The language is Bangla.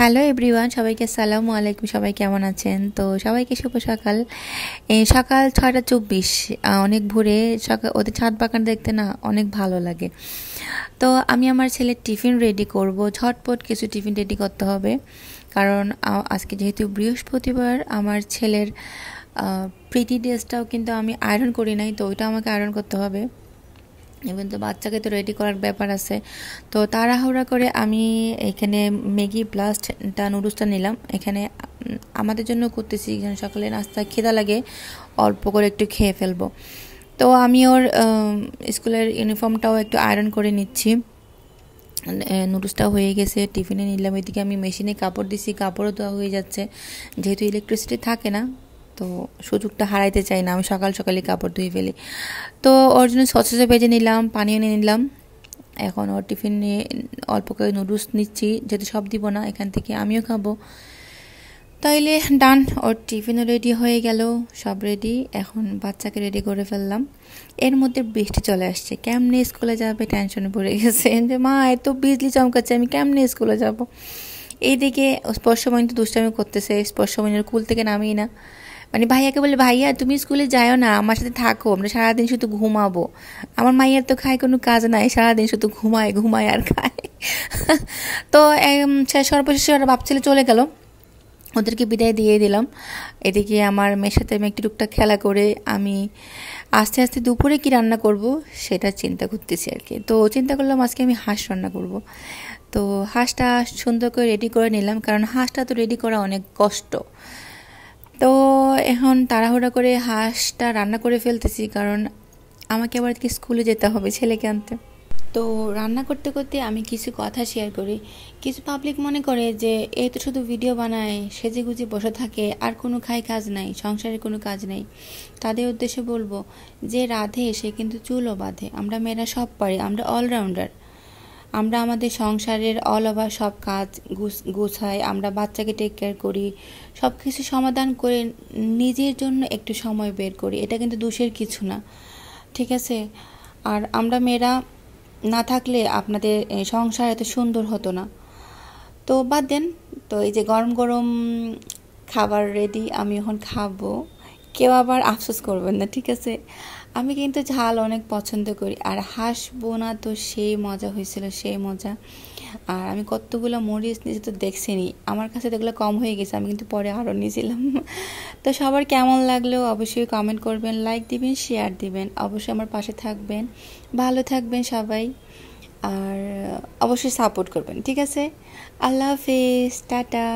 হ্যালো এভরিওয়ান, সবাইকে সালাম আলাইকুম। সবাই কেমন আছেন? তো সবাইকে শুভ সকাল। সকাল ছয়টা চব্বিশ। অনেক ভোরে সকাল ওদের ছাদ বাগান দেখতে না অনেক ভালো লাগে। তো আমি আমার ছেলের টিফিন রেডি করব। ঝটপট কিছু টিফিন রেডি করতে হবে। কারণ আজকে যেহেতু বৃহস্পতিবার, আমার ছেলের প্রিটি ড্রেসটাও কিন্তু আমি আয়রন করি নাই, তো ওইটা আমাকে আয়রন করতে হবে। এবং তো বাচ্চাকে তো রেডি করার ব্যাপার আছে। তো তাড়াহুড়া করে আমি এখানে ম্যাগি ব্লাস্টটা নুডলসটা নিলাম। এখানে আমাদের জন্য করতেছি, এখানে সকালে নাস্তা খেদা লাগে, অল্প করে একটু খেয়ে ফেলব। তো আমি ওর স্কুলের ইউনিফর্মটাও একটু আয়রন করে নিচ্ছি। নুডলসটা হয়ে গেছে, টিফিনে নিলাম। এদিকে আমি মেশিনে কাপড় দিছি, কাপড়ও দেওয়া হয়ে যাচ্ছে। যেহেতু ইলেকট্রিসিটি থাকে না তো সুযোগটা হারাইতে চাই না, আমি সকাল সকালে কাপড় ধুয়ে ফেলি। তো ওর জন্য সসেসে ভেজে নিলাম পানি নিয়ে নিলাম। এখন ওর টিফিন নিয়ে অল্প করে নুডলস নিচ্ছি, যেহেতু সব দিব না, এখান থেকে আমিও খাব। তাইলে ডান, ওর টিফিনও রেডি হয়ে গেল, সব রেডি। এখন বাচ্চাকে রেডি করে ফেললাম। এর মধ্যে বৃষ্টি চলে আসছে, কেমনে স্কুলে যাবে? টেনশনে পড়ে গেছে। যে মা, এত বিজলি চমকাচ্ছে, আমি কেমনে স্কুলে যাব? এইদিকে স্পর্শময় তো দুষ্টামি করতেছে স্পর্শময়ের কুল থেকে নামিই না। মানে ভাইয়াকে বলে, ভাইয়া, তুমি স্কুলে যাও না, আমার সাথে থাকো, আমরা সারাদিন শুধু ঘুমাবো। আমার মাইয়ার তো খায় কোনো কাজ নাই, সারাদিন শুধু ঘুমায় ঘুমায় আর খায়। তো সর্বশেষে ওরা বাপ ছেলে চলে গেল। ওদেরকে বিদায় দিয়ে দিলাম। এদিকে আমার মেয়ের সাথে আমি একটু টুকটাক খেলা করে আমি আস্তে আস্তে দুপুরে কি রান্না করব সেটা চিন্তা করতেছি আর কি। তো চিন্তা করলাম আজকে আমি হাঁস রান্না করব। তো হাঁসটা সুন্দর করে রেডি করে নিলাম, কারণ হাঁসটা তো রেডি করা অনেক কষ্ট। এখন তাড়াহুড়া করে হাঁসটা রান্না করে ফেলতেছি, কারণ আমাকে আবার কি স্কুলে যেতে হবে ছেলেকে আনতে। তো রান্না করতে করতে আমি কিছু কথা শেয়ার করি। কিছু পাবলিক মনে করে যে এ তো শুধু ভিডিও বানায় সেজে গুজে বসে থাকে, আর কোনো খাই কাজ নাই, সংসারে কোনো কাজ নেই। তাদের উদ্দেশ্যে বলব যে, রাধে, সে কিন্তু চুলও বাঁধে। আমরা মেয়েরা সব পারি, আমরা অলরাউন্ডার আমরা আমাদের সংসারের অল ওভার সব কাজ গুছাই, আমরা বাচ্চাকে টেক কেয়ার করি সব কিছু সমাধান করে নিজের জন্য একটু সময় বের করি। এটা কিন্তু দোষের কিছু না, ঠিক আছে? আর আমরা মেয়েরা না থাকলে আপনাদের সংসার এত সুন্দর হতো না। তো বাদ দেন, তো এই যে গরম গরম খাবার রেডি আমি এখন খাব। কেউ আবার আফসোস করবেন না, ঠিক আছে? আমি কিন্তু ঝাল অনেক পছন্দ করি, আর হাসবো না তো সেই মজা হয়েছিল, সেই মজা। আর আমি কতগুলো মরিচ নিজে তো দেখছিনি আমার কাছে দেখলে কম হয়ে গেছে, আমি কিন্তু পরে আরও নিয়েছিলাম। তো সবার কেমন লাগলেও অবশ্যই কমেন্ট করবেন লাইক দিবেন শেয়ার দিবেন, অবশ্যই আমার পাশে থাকবেন, ভালো থাকবেন সবাই, আর অবশ্যই সাপোর্ট করবেন, ঠিক আছে? আল্লাহ হাফিজ, টাটা।